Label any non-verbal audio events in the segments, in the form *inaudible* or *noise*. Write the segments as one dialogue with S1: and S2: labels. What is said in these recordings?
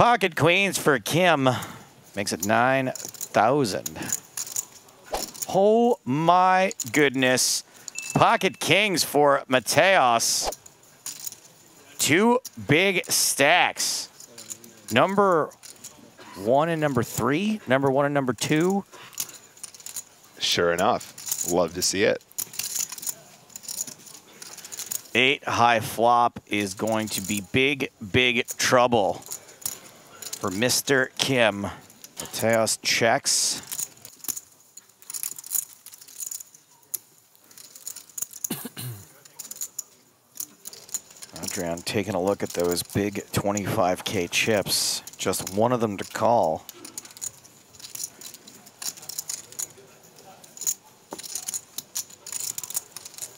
S1: Pocket queens for Kim. Makes it 9,000. Oh my goodness. Pocket kings for Mateos. Two big stacks. Number one and number three. Number one and number two.
S2: Sure enough. Love to see it.
S1: Eight high flop is going to be big, big trouble for Mr. Kim. Mateos checks. *coughs* Adrian taking a look at those big 25K chips. Just one of them to call.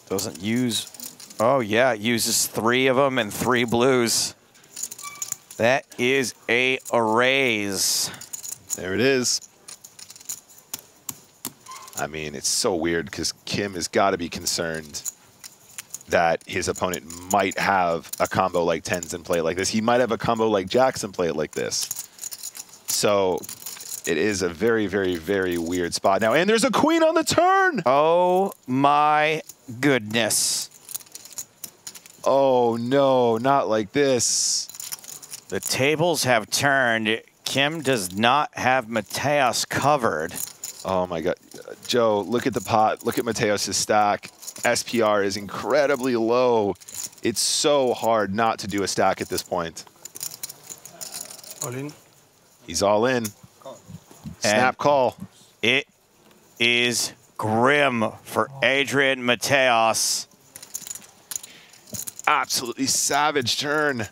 S1: Doesn't use, oh yeah, uses three of them and three blues. That is a raise.
S2: There it is. I mean, it's so weird because Kim has got to be concerned that his opponent might have a combo like tens and play it like this. He might have a combo like jacks and play it like this. So it is a very, very, very weird spot now. And there's a queen on the turn.
S1: Oh my goodness.
S2: Oh no, not like this.
S1: The tables have turned. Kim does not have Mateos covered.
S2: Oh my God. Joe, look at the pot. Look at Mateos' stack. SPR is incredibly low. It's so hard not to do a stack at this point.
S3: All in.
S2: He's all in. Snap
S1: And
S2: call.
S1: It is grim for Adrian Mateos.
S2: Absolutely savage turn.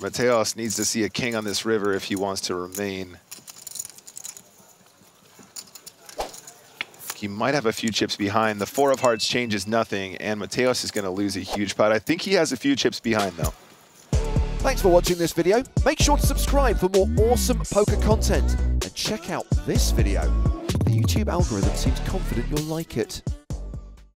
S2: Mateos needs to see a king on this river if he wants to remain. He might have a few chips behind. The four of hearts changes nothing, and Mateos is going to lose a huge pot. I think he has a few chips behind, though.
S4: Thanks for watching this video. Make sure to subscribe for more awesome poker content. And check out this video. The YouTube algorithm seems confident you'll like it.